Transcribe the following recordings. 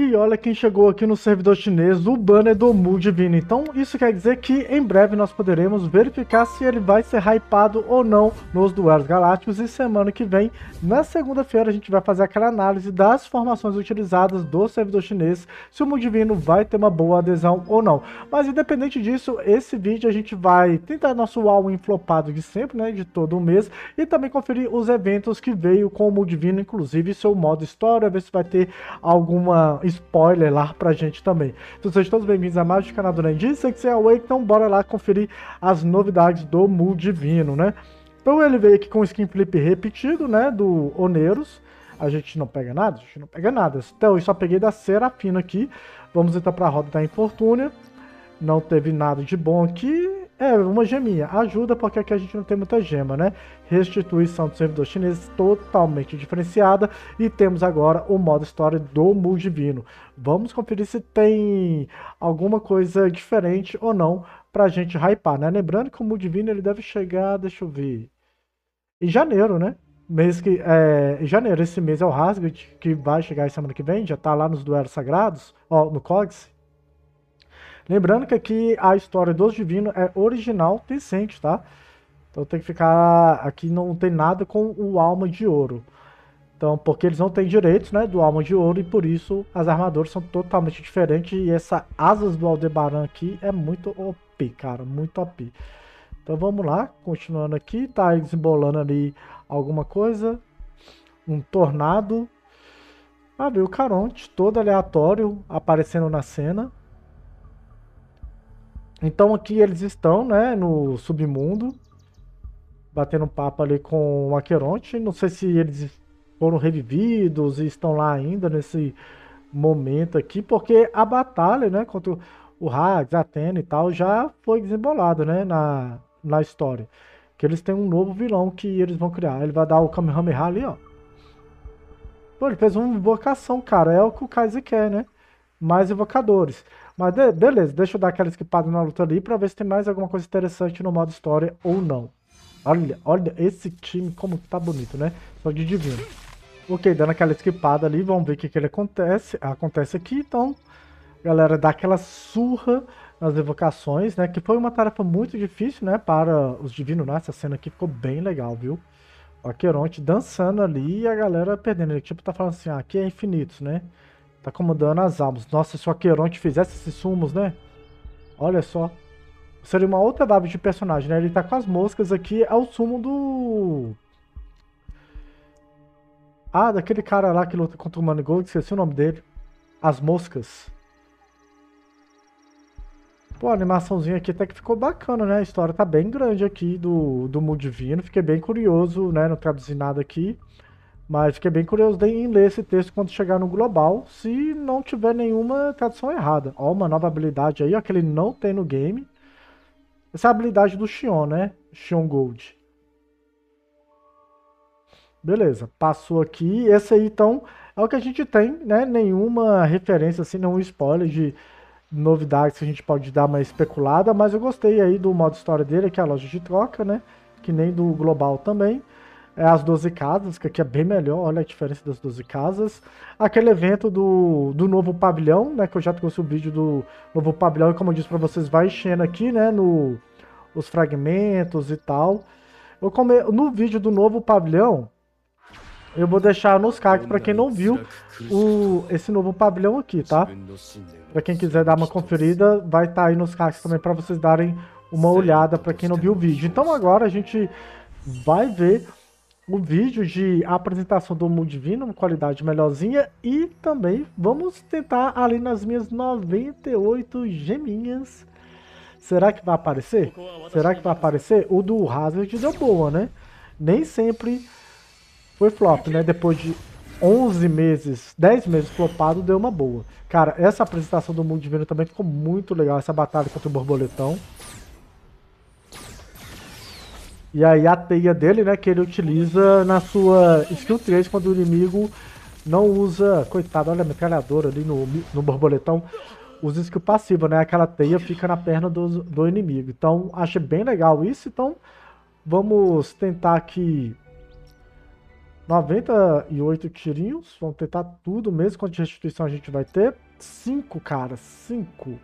E olha quem chegou aqui no servidor chinês, o banner do Mu Divino. Então isso quer dizer que em breve nós poderemos verificar se ele vai ser hypado ou não nos duelos galácticos. E semana que vem, na segunda-feira, a gente vai fazer aquela análise das formações utilizadas do servidor chinês, se o Mu Divino vai ter uma boa adesão ou não. Mas independente disso, esse vídeo a gente vai tentar nosso all-in flopado de sempre, né, de todo o mês, e também conferir os eventos que veio com o Mu Divino, inclusive seu modo história, ver se vai ter alguma spoiler lá pra gente também. Então sejam todos bem-vindos a mais do canal do Nandinho, sei que você é Awake, então bora lá conferir as novidades do Mu Divino, né? Então ele veio aqui com o skin flip repetido, né, do Oneiros. A gente não pega nada? A gente não pega nada. Então eu só peguei da Serafina aqui. Vamos então pra roda da Infortúnia. Não teve nada de bom aqui. É, uma geminha. Ajuda porque aqui a gente não tem muita gema, né? Restituição do servidor chinês totalmente diferenciada. E temos agora o modo história do Mu Divino. Vamos conferir se tem alguma coisa diferente ou não pra gente hypar, né? Lembrando que o Mu Divino ele deve chegar, deixa eu ver, em janeiro, né? Mês que, é, em janeiro, esse mês é o Rasgat, que vai chegar semana que vem, já tá lá nos duelos sagrados, ó, no COGS. Lembrando que aqui a história dos divinos é original Tencent, tá? Então tem que ficar... Aqui não tem nada com o Alma de Ouro. Então, porque eles não têm direitos, né, do Alma de Ouro e por isso as armaduras são totalmente diferentes e essa Asas do Aldebaran aqui é muito OP, cara, muito OP. Então vamos lá, continuando aqui, tá desembolando ali alguma coisa. Um tornado. Ah, veio o Caronte, todo aleatório, aparecendo na cena. Então aqui eles estão, né, no submundo, batendo papo ali com o Aqueronte. Não sei se eles foram revividos e estão lá ainda nesse momento aqui, porque a batalha, né, contra o Hags, Atena e tal, já foi desembolada, né, na, na história. Que eles têm um novo vilão que eles vão criar. Ele vai dar o Kamehameha ali, ó. Pô, ele fez uma invocação, cara. É o que o Kaiser quer, né? Mais invocadores. Mas de, beleza, deixa eu dar aquela esquipada na luta ali pra ver se tem mais alguma coisa interessante no modo história ou não. Olha, olha esse time como tá bonito, né? Só de divino. Ok, dando aquela esquipada ali, vamos ver o que, que ele acontece, acontece aqui. Então, galera, dá aquela surra nas evocações, né? Que foi uma tarefa muito difícil, né? Para os divinos, né? Essa cena aqui ficou bem legal, viu? O Aqueronte dançando ali e a galera perdendo. Ele tipo tá falando assim, ah, aqui é infinitos, né? Tá acomodando as almas. Nossa, se o Aqueronte fizesse esses sumos, né? Olha só. Seria uma outra vibe de personagem, né? Ele tá com as moscas aqui. É o sumo do... Ah, daquele cara lá que luta contra o Manigold. Esqueci o nome dele. As moscas. Pô, a animaçãozinha aqui até que ficou bacana, né? A história tá bem grande aqui do, do Mundo Divino. Fiquei bem curioso, né? Não traduzi nada aqui. Mas fiquei bem curioso em ler esse texto quando chegar no global, se não tiver nenhuma tradução errada. Ó, uma nova habilidade aí, ó, que ele não tem no game. Essa é a habilidade do Xion, né? Xion Gold. Beleza, passou aqui. Esse aí, então, é o que a gente tem, né? Nenhuma referência, assim, nenhum spoiler de novidades que a gente pode dar uma especulada, mas eu gostei aí do modo história dele, que é a loja de troca, né? Que nem do global também é as 12 casas, que aqui é bem melhor, olha a diferença das 12 casas. Aquele evento do, do novo pavilhão, né, que eu já trouxe o vídeo do novo pavilhão, e como eu disse para vocês, vai enchendo aqui, né, no, os fragmentos e tal. Eu come, no vídeo do novo pavilhão, eu vou deixar nos cards para quem não viu o, esse novo pavilhão aqui, tá? Para quem quiser dar uma conferida, vai estar tá aí nos cards também para vocês darem uma olhada para quem não viu o vídeo. Então agora a gente vai ver o vídeo de apresentação do Mundo Divino, qualidade melhorzinha, e também vamos tentar ali nas minhas 98 geminhas. Será que vai aparecer? Será que vai aparecer? O do Hazard deu boa, né? Nem sempre foi flop, né? Depois de 11 meses, 10 meses flopado, deu uma boa. Cara, essa apresentação do Mundo Divino também ficou muito legal, essa batalha contra o Borboletão. E aí a teia dele, né, que ele utiliza na sua skill 3 quando o inimigo não usa... Coitado, olha a metralhadora ali no, no borboletão. Usa skill passiva, né? Aquela teia fica na perna do, do inimigo. Então, achei bem legal isso. Então, vamos tentar aqui 98 tirinhos. Vamos tentar tudo, mesmo quanto de restituição a gente vai ter. 5, cara. 5.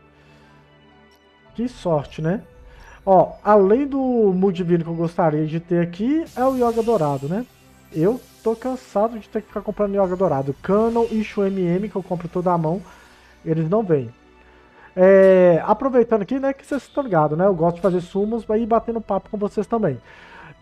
Que sorte, né? Ó, além do Mudivino que eu gostaria de ter aqui, é o Yoga Dourado, né? Eu tô cansado de ter que ficar comprando Yoga Dourado. Canon e MM, que eu compro toda a mão, eles não vêm. É, aproveitando aqui, né, que vocês estão ligados, né? Eu gosto de fazer sumos e batendo papo com vocês também.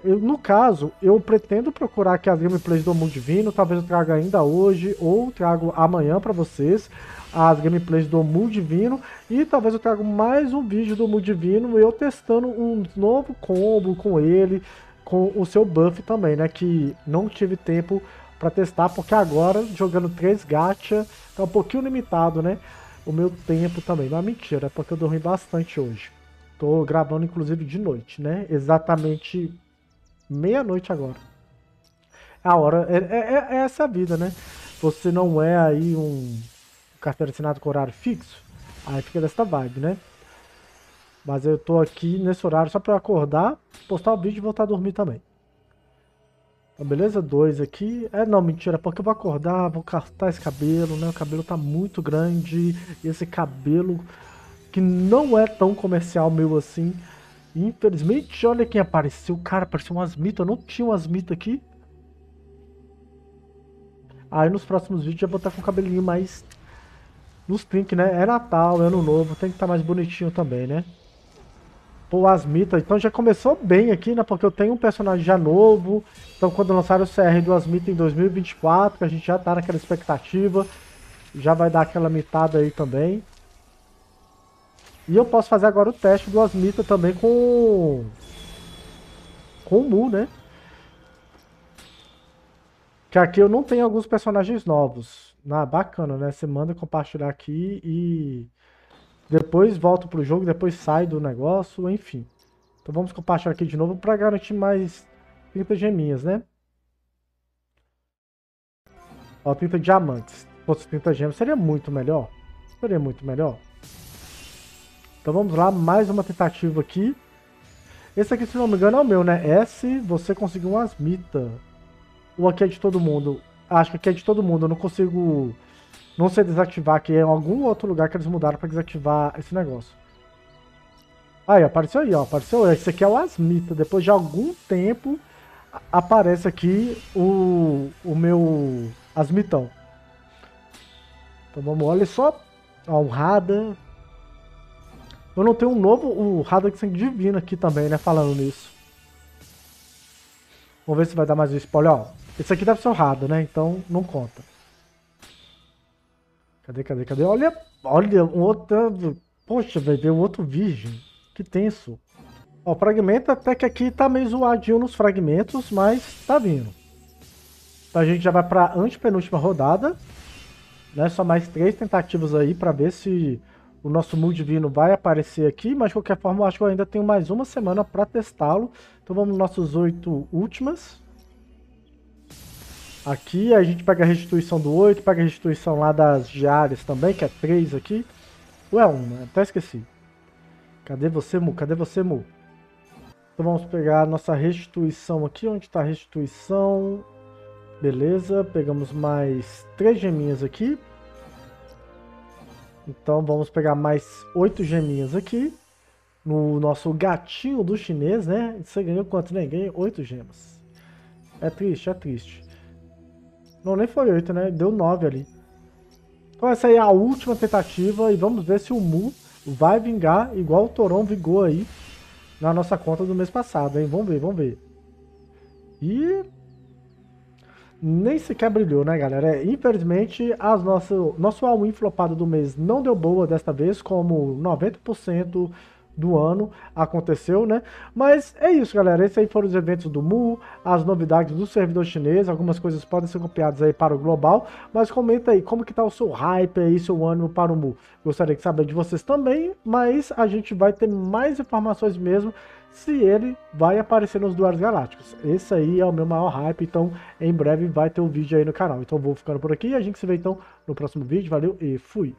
Eu, no caso, eu pretendo procurar aqui as gameplays do Mundo Divino, talvez eu traga ainda hoje ou trago amanhã para vocês as gameplays do Mundo Divino e talvez eu traga mais um vídeo do Mundo Divino eu testando um novo combo com ele, com o seu buff também, né, que não tive tempo para testar porque agora jogando 3 gacha tá um pouquinho limitado, né? O meu tempo também. Não é mentira, é porque eu dormi bastante hoje. Tô gravando inclusive de noite, né? Exatamente meia-noite agora. A hora, é, é, é, essa a vida, né? Você não é aí um carteira assinado com horário fixo, aí fica dessa vibe, né? Mas eu tô aqui nesse horário só pra acordar, postar o vídeo e voltar a dormir também. Então, beleza? Dois aqui. É, não, mentira, porque eu vou acordar, vou cortar esse cabelo, né? O cabelo tá muito grande. E esse cabelo que não é tão comercial meu assim. Infelizmente, olha quem apareceu. Cara, apareceu umas mitas. Eu não tinha umas mitas aqui. Aí nos próximos vídeos já vou estar com o cabelinho mais nos pink, né? É Natal, é Ano Novo, tem que estar mais bonitinho também, né? Pô, as mitas, então já começou bem aqui, né? Porque eu tenho um personagem já novo. Então quando lançar o CR do Asmita em 2024, a gente já tá naquela expectativa. Já vai dar aquela mitada aí também. E eu posso fazer agora o teste do Asmita também com... Com o Mu, né? Que aqui eu não tenho alguns personagens novos. Ah, bacana, né? Você manda compartilhar aqui e... Depois volto pro jogo, depois sai do negócio, enfim. Então vamos compartilhar aqui de novo para garantir mais 30 geminhas, né? Ó, 30 diamantes. Se fosse 30 gemas, seria muito melhor. Seria muito melhor. Então vamos lá, mais uma tentativa aqui. Esse aqui, se não me engano, é o meu, né? S, você conseguiu um asmita. Ou aqui é de todo mundo? Acho que aqui é de todo mundo, eu não consigo... Não sei desativar aqui, é em algum outro lugar que eles mudaram pra desativar esse negócio. Aí, apareceu aí, ó, apareceu. Esse aqui é o asmita. Depois de algum tempo, aparece aqui o, o meu asmitão. Então vamos, olha só. Ó, o Rada, eu não tenho um novo, o Haddock Divino aqui também, né, falando nisso. Vamos ver se vai dar mais um spoiler, ó. Esse aqui deve ser o Rada, né, então não conta. Cadê, cadê, cadê? Olha, olha, um outro... Poxa, vai ver um outro virgem. Que tenso. Ó, fragmento até que aqui tá meio zoadinho nos fragmentos, mas tá vindo. Então a gente já vai pra antepenúltima rodada. Né? Só mais três tentativas aí pra ver se o nosso Mood Divino vai aparecer aqui, mas de qualquer forma eu acho que eu ainda tenho mais uma semana para testá-lo. Então vamos nos nossos oito últimas. Aqui a gente pega a restituição do 8, pega a restituição lá das diárias também, que é 3 aqui. Ué, uma, até esqueci. Cadê você, Mu? Cadê você, Mu? Então vamos pegar a nossa restituição aqui, onde está a restituição. Beleza, pegamos mais três geminhas aqui. Então vamos pegar mais oito geminhas aqui. No nosso gatinho do chinês, né? Você ganhou quanto, né? Ganhei oito gemas. É triste, é triste. Não, nem foi oito, né? Deu nove ali. Então essa aí é a última tentativa e vamos ver se o Mu vai vingar igual o Toron vingou aí na nossa conta do mês passado, hein? Vamos ver, vamos ver. E nem sequer brilhou, né, galera? É, infelizmente, as nosso, nosso all-in flopado do mês não deu boa desta vez, como 90% do ano aconteceu, né? Mas é isso, galera. Esses aí foram os eventos do Mu, as novidades do servidor chinês, algumas coisas podem ser copiadas aí para o global, mas comenta aí como que tá o seu hype aí, seu ânimo para o Mu. Gostaria de saber de vocês também, mas a gente vai ter mais informações mesmo se ele vai aparecer nos Duares Galácticos. Esse aí é o meu maior hype, então em breve vai ter um vídeo aí no canal. Então vou ficando por aqui a gente se vê então no próximo vídeo. Valeu e fui!